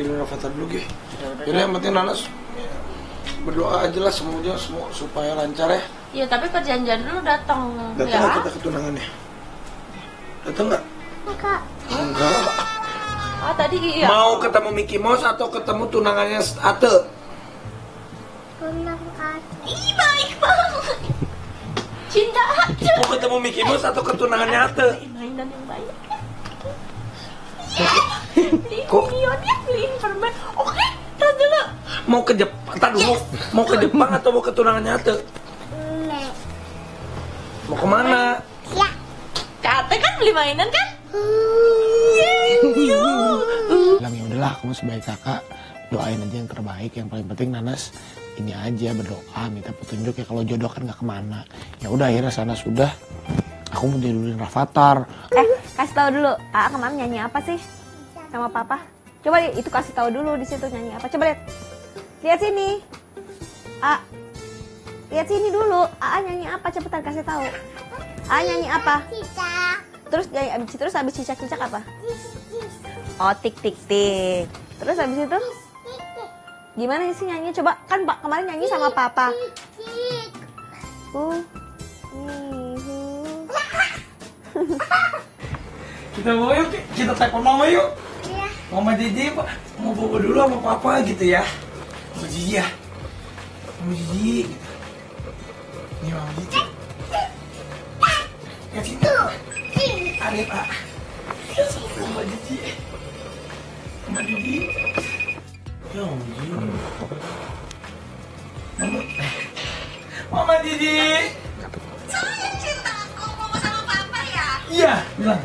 tidur Rafathar dulu Gi Jadi yang penting Nanas berdoa aja lah semuanya semua supaya lancar ya Iya tapi perjanjian dulu datang Datang ya. kita ketunangannya? Datang nggak? Enggak. Enggak Ah tadi iya. Mau ketemu Mickey Mouse atau ketemu tunangannya Ate? Tunang kaki. Ih baik banget. Cinta aja. Mau ketemu Mickey Mouse atau ketunangannya Ate? Mainan yang banyak. Beliin Kok- minionnya, beliin permen. Oke, tas dulu. Mau ke Jepang, dulu Mau ke Jepang atau mau ketunangannya Ate? Nek. Mau ke mana? Ya. Kate kan beli mainan kan? bilang ya udahlah kamu sebagai kakak doain aja yang terbaik yang paling penting Nanas ini aja berdoa minta petunjuk ya kalau jodoh kan nggak ke mana ya udah akhirnya sana sudah aku mau tidurin Rafathar Eh, kasih tahu dulu. Aa kemarin nyanyi apa sih sama papa? Coba itu kasih tahu dulu di situ nyanyi apa. Coba lihat. Lihat sini. A. Lihat sini dulu. Aa nyanyi apa? Cepetan kasih tahu. Aa nyanyi apa? Kita. Terus nyanyi abis terus abis cicak-cicak apa? Oh, tik tik tik. Terus abis itu gimana sih nyanyi? Coba kan Pak kemarin nyanyi sama papa. Kita bawa yuk kita telepon mama yuk. Mama Pak. mau bawa dulu sama papa gitu ya. Mama Jiji ya. Mama Jiji gitu. Ini mama Jiji. Ya sini Arif ah mama Jiji. Mama Jiji. Ya mama Jiji. Mama mama Jiji. Sayang cintaku, mau sama papa ya? iya bilang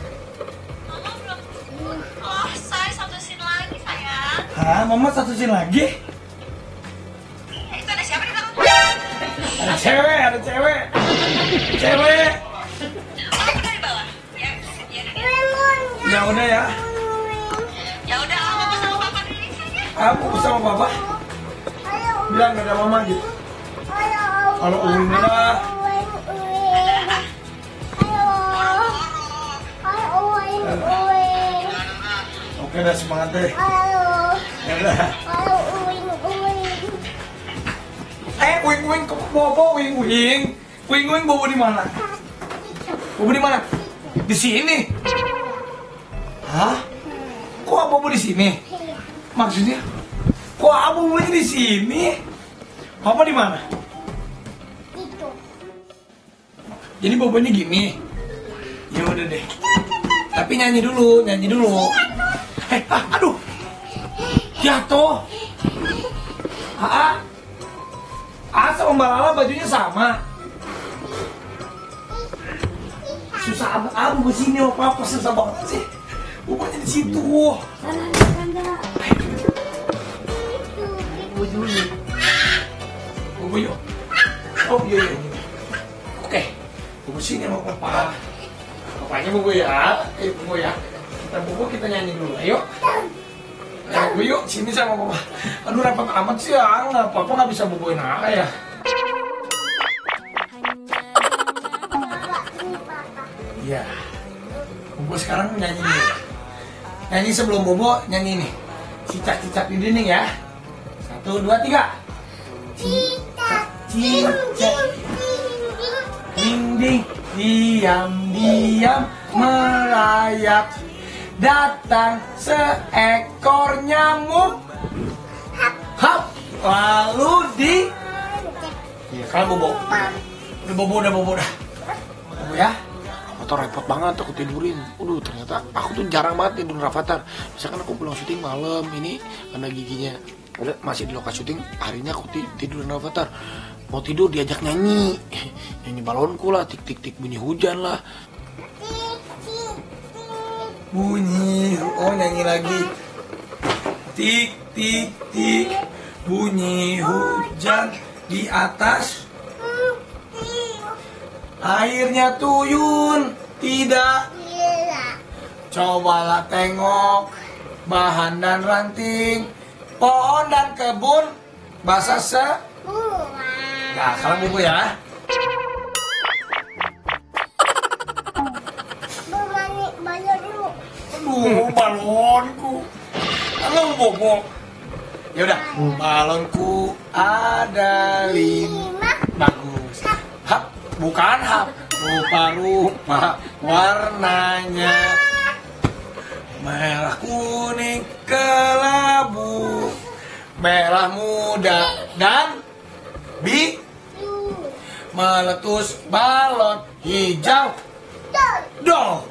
Hah, mama satu scene lagi? Itu ada siapa di belakang? Ada cewek, ada cewek. Cewek. Oh, di bawah. Ya, ya. Ya udah ya. Ya udah, mama sama papa dulu sayang. Aku bersama papa. Ayo. Bilang gak ada mama gitu. Ayo. Kalau Uwin Uwin. Oke dah semangat deh. Eh, bobo wing wing. Wing wing bobo di mana? Bobo di mana? Di sini. Hah? Kok bobo di sini? Maksudnya? Kok bobo di sini? Papa di mana? Itu. Jadi bobonya gini. Ya udah deh. Tapi nyanyi dulu, nyanyi dulu. Eh, ah, aduh. Jatuh. Ah, ah. sama Mbak Lala bajunya sama. Susah amat bobo sini oh papa susah banget sih. Bobonya di situ. Dulu. Bobo yuk. Oh iya iya. iya. Oke, bobo sini sama papa. Papanya bobo ya, eh bobo ya. Kita bobo kita nyanyi dulu, ayo. Bobo yuk, sini sama papa. Aduh rapat amat sih ya, nggak papa nggak bisa boboin aku ya. Iya. Bobo sekarang nyanyi dulu. Nyanyi sebelum bobo nyanyi nih. Cicak-cicak di dinding ya. Satu, dua, tiga. Cicak. Cicak. Ding ding diam diam merayap datang seekor nyamuk. Hap lalu di iya kan bobo. Udah bobo udah bobo udah. Bobo ya. Rafathar repot banget aku tidurin. Waduh ternyata aku tuh jarang banget tidur Rafathar. Misalkan aku pulang syuting malam Ini karena giginya. Udah masih di lokasi syuting Harinya aku ti- tidurin Rafathar. Mau tidur diajak nyanyi. Nyanyi balonku lah Tik tik tik bunyi hujan lah Bunyi Oh nyanyi lagi. Tik tik tik. Bunyi hujan Di atas. Airnya tuyun Tidak. Cobalah tengok Bahan dan ranting. Pohon dan kebun Basah se. Nah sekarang buku ya Aduh balonku Halo bobo. Ya udah, balonku ada lima. Bagus. Hap, bukan hap. Rupa-rupa warnanya merah kuning kelabu merah muda dan bi meletus balon hijau Tuh.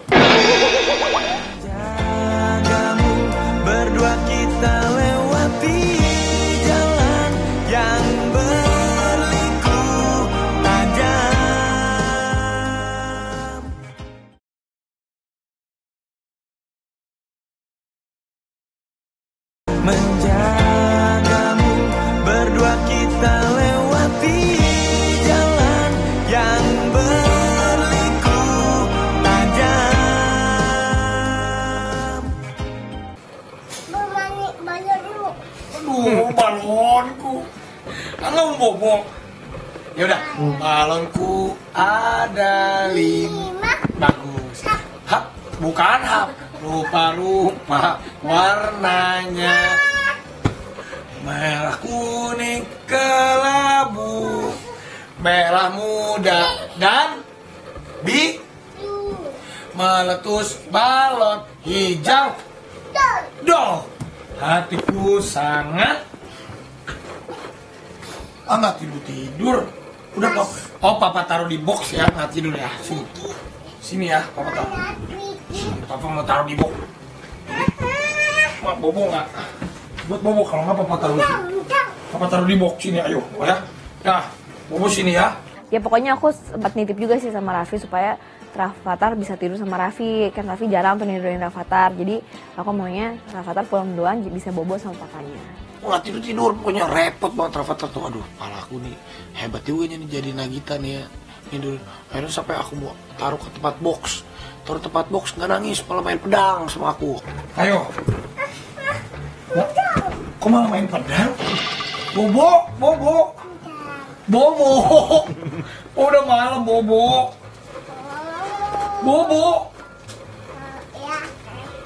Menjagamu berdua kita lewati jalan yang berliku tajam. Memani balon dulu. aduh balonku halo bobo. Ya udah balonku ada lima. Lima. bagus. Hap bukan hap rupa-rupa warnanya merah kuning kelabu merah muda dan bi meletus balon hijau. Dong hatiku sangat ah nggak tidur tidur. Udah kok oh papa taruh di box ya nggak tidur ya. Sini sini ya papa taruh papa mau taruh di box Mak, bobo nggak? Buat bobo kalau nggak papa taruh papa taruh di box sini ayo oh ya? Nah bobo sini ya. Ya pokoknya aku sempat nitip juga sih sama Raffi supaya Rafathar bisa tidur sama Raffi. Kan Raffi jarang tuh nidurin Rafathar. Jadi aku maunya Rafathar pulang duluan bisa bobo sama papanya. nggak tidur tidur pokoknya repot banget Rafathar tuh. Aduh pala aku nih. Hebat juga nih jadi Nagita nih ya tidur. Akhirnya sampai aku mau taruh ke tempat box. Taruh tempat box nggak nangis malah main pedang sama aku. Ayo. Kok malah main pedang? Bobo bobo. Bobo. Oh, udah malam bobo? Bobo.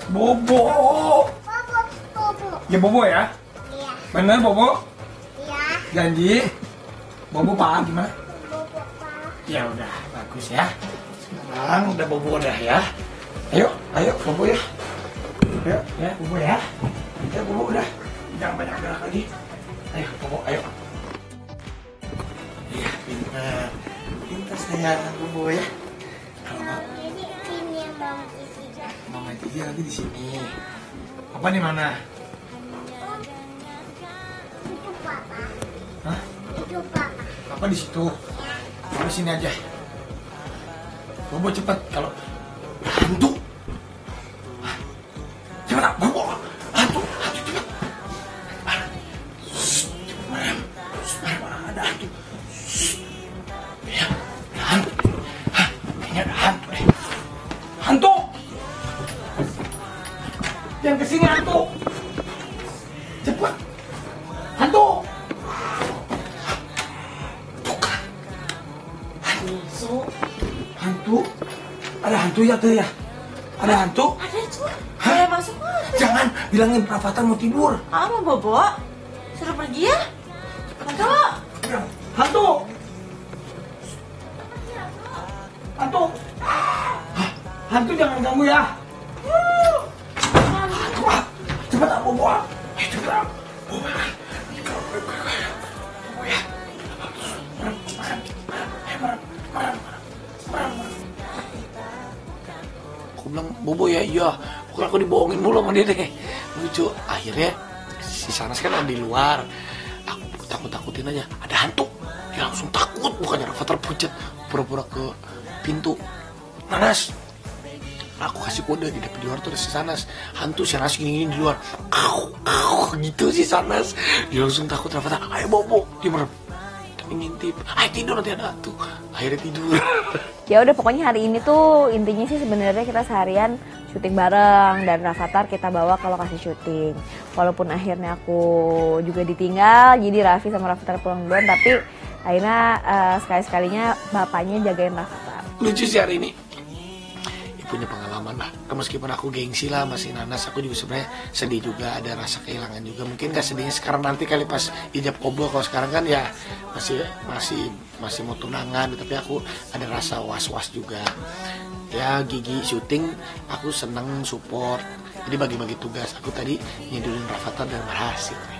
Bobo. Ya bobo ya? Ya. bener bobo? Ya. janji? Bobo pak gimana. Ya udah, bagus ya. Sekarang udah bobo udah ya. Ayo, ayo bobo ya. Ayo, ya bobo ya. Ya bobo udah. Jangan banyak gerak lagi. Ayo bobo, ayo. Iya, pintar. Pintar sayang bobo ya. Kalau mau mama Cici lagi di sini. Apa di mana? Itu papa. Hah? Itu papa. Apa di situ? Mama sini aja. Bobo cepet kalau hantu. Cepat, bobo. Ada hantu ya tuh ya? Ada hantu? Ada tuh. Hah? Masuk? Jangan bilangin Rafathar mau tidur. Ah, mau bobo? Suruh pergi ya? Hantu. Bilang, Hantu. Hantu. Hah, Hantu jangan ganggu ya. Hantu ah. Cepat ah, bobo ah. Eh, cepat. Bobo Bobo ya, iya. Pokoknya aku dibohongin mulu sama dia deh. Lucu. Akhirnya, si Sanas kan ada di luar. Aku takut-takutin aja. Ada hantu. Dia langsung takut. Bukannya Rafathar pucat. Pura-pura ke pintu. Nanas. Aku kasih kode di depan di luar tuh ada si Sanas. Hantu si Sanas gini-gini di luar. Kau, kau gitu si Sanas. Dia langsung takut Rafathar. Ayo Bobo. Dia merem. Tapi ngintip. Ayo tidur nanti ada hantu. Akhirnya tidur. Ya udah pokoknya hari ini tuh intinya sih sebenarnya kita seharian syuting bareng dan Rafathar kita bawa ke lokasi syuting. Walaupun akhirnya aku juga ditinggal, jadi Raffi sama Rafathar pulang duluan, tapi akhirnya eh, sekali-sekalinya bapaknya jagain Rafathar. lucu sih hari ini punya pengalaman lah. Meskipun aku gengsi lah masih nanas aku juga sebenarnya sedih juga ada rasa kehilangan juga. Mungkin gak sedihnya sekarang nanti kali pas ijab kobol kalau sekarang kan ya masih masih masih mau tunangan tapi aku ada rasa was was juga. Ya gigi syuting aku seneng support. Jadi bagi-bagi tugas aku tadi nyedulin Rafathar dan berhasil